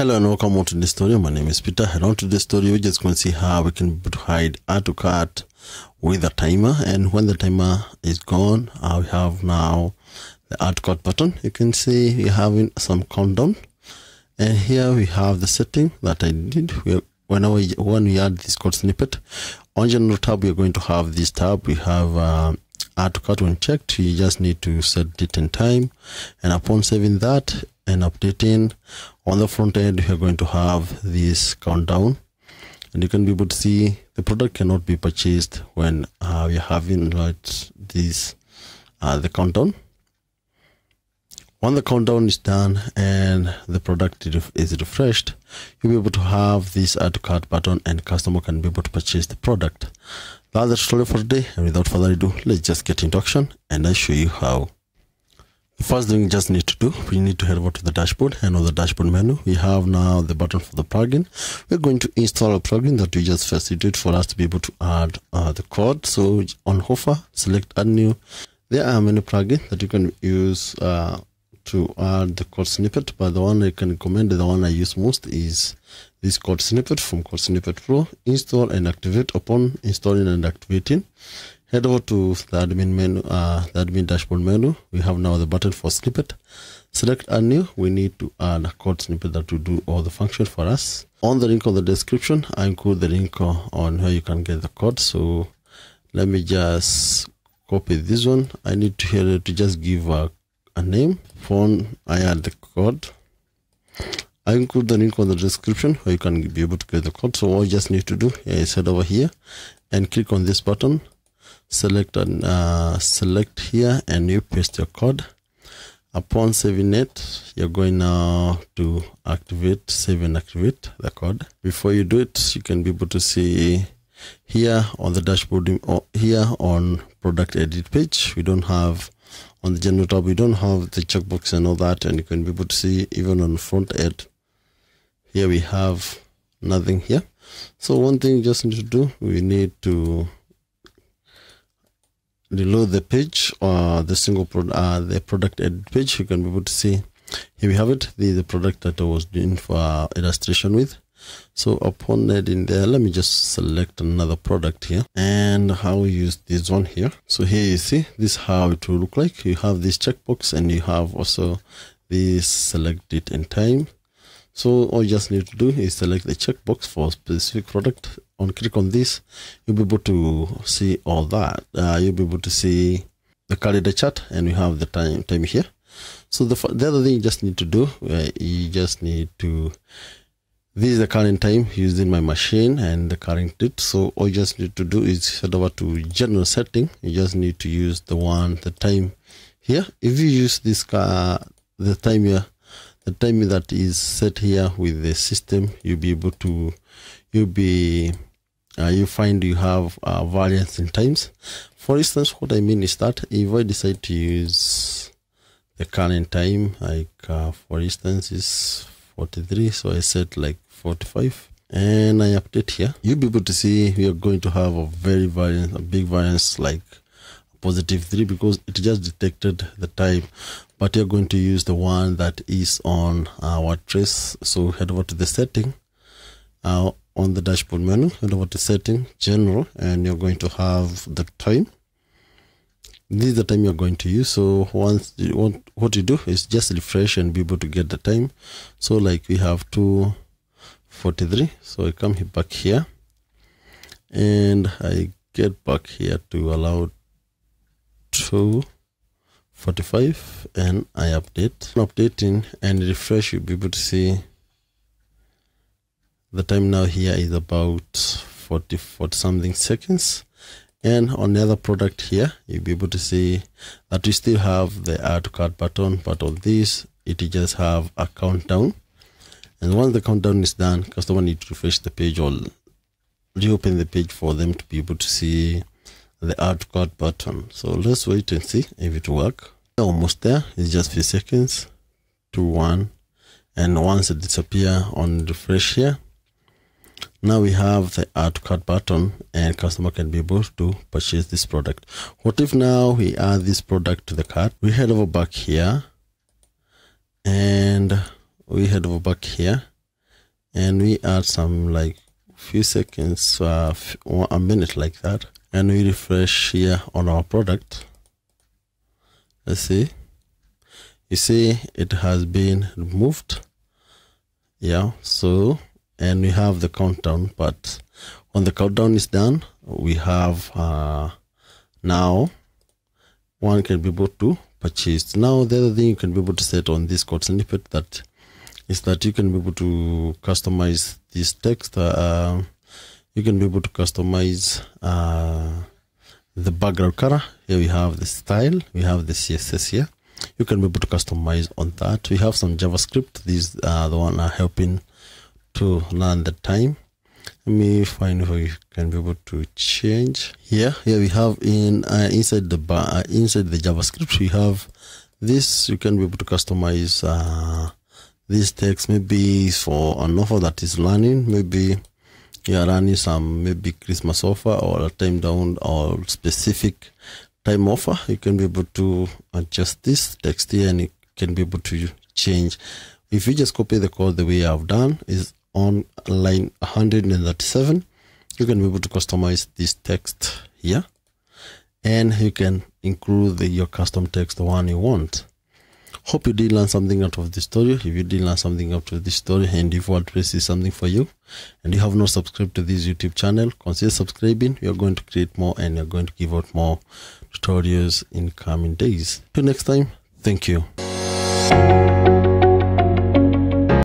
Hello and welcome on to the story. My name is Peter. And on to the story, we're just going to see how we can hide add to cart with a timer. And when the timer is gone, uh, we have now the add to cart button. You can see we're having some countdown. And here we have the setting that I did. We, whenever we, when we add this code snippet, on general tab, we're going to have this tab. We have uh, add to cart when checked. You just need to set date and time. And upon saving that, and updating. On the front end you're going to have this countdown. And you can be able to see the product cannot be purchased when uh, we're having like this uh, the countdown. When the countdown is done and the product is refreshed you'll be able to have this add to cart button and customer can be able to purchase the product. That's the story for today. And without further ado let's just get into action and i'll show you how first thing we just need to do, we need to head over to the dashboard and on the dashboard menu, we have now the button for the plugin. We're going to install a plugin that we just facilitate for us to be able to add uh, the code. So on hover, select add new. There are many plugins that you can use uh, to add the code snippet, but the one I can recommend, the one I use most is this code snippet from Code Snippet Pro. Install and activate. Upon installing and activating, head over to the admin menu uh, the admin dashboard menu. We have now the button for snippet. Select a new we need to add a code snippet that will do all the function for us. On the link on the description i include the link on where you can get the code. So let me just copy this one. I need to here to just give a, a name phone i add the code. I include the link on the description where you can be able to get the code. So all you just need to do is head over here and click on this button select on uh, select here and you paste your code. Upon saving it you're going now to activate save and activate the code. Before you do it you can be able to see here on the dashboard here on product edit page. We don't have on the general tab we don't have the checkbox and all that and you can be able to see even on front end. Here we have nothing here. So one thing you just need to do we need to below the page or the single product uh, the product edit page you can be able to see. Here we have it the, the product that i was doing for illustration with. So upon adding there let me just select another product here and how we use this one here. So here you see this how it will look like. You have this checkbox and you have also this select date and time so all you just need to do is select the checkbox for a specific product. On click on this, you'll be able to see all that. Uh, you'll be able to see the calendar chart, and we have the time time here. So the the other thing you just need to do, uh, you just need to. This is the current time using my machine and the current date. So all you just need to do is head over to general setting. You just need to use the one the time here. If you use this car, the time here the time that is set here with the system you'll be able to you'll be uh, you find you have uh, variance in times. For instance what i mean is that if i decide to use the current time like uh, for instance is 43 so i set like 45 and i update here. You'll be able to see we are going to have a very variance a big variance like positive 3 because it just detected the time but you're going to use the one that is on our trace. So head over to the setting uh, on the dashboard menu. Head over to setting general and you're going to have the time. This is the time you're going to use. So once you want what you do is just refresh and be able to get the time. So like we have 243 so i come back here. And i get back here to allow to 45 and I update. Updating and refresh you'll be able to see the time now here is about 40 40 something seconds. And on the other product here you'll be able to see that we still have the add to cart button but on this it just have a countdown. And once the countdown is done customer need to refresh the page or reopen the page for them to be able to see the add card button. So let's wait and see if it work. Almost there. It's just few seconds to one. And once it disappear on refresh here, now we have the add cart button and customer can be able to purchase this product. What if now we add this product to the cart? We head over back here and we head over back here and we add some like few seconds uh, a minute like that and we refresh here on our product. Let's see? You see it has been removed. Yeah so and we have the countdown but when the countdown is done we have uh, now one can be able to purchase. Now the other thing you can be able to set on this code snippet that is that you can be able to customize this text uh, you can be able to customize uh, the background color. Here we have the style. We have the css here. You can be able to customize on that. We have some javascript. These are the one are helping to learn the time. Let me find if we can be able to change. Here here we have in uh, inside the bar uh, inside the javascript we have this. You can be able to customize uh, this text. Maybe for an offer that is learning maybe you are running some maybe christmas offer or a time down or specific time offer you can be able to adjust this. Text here and you can be able to change. If you just copy the code the way I've done is on line 137 you can be able to customize this text here. And you can include the, your custom text the one you want hope you did learn something out of this story. If you did learn something out of this story and if wordpress is something for you and you have not subscribed to this youtube channel consider subscribing. We are going to create more and we are going to give out more tutorials in coming days. Till next time thank you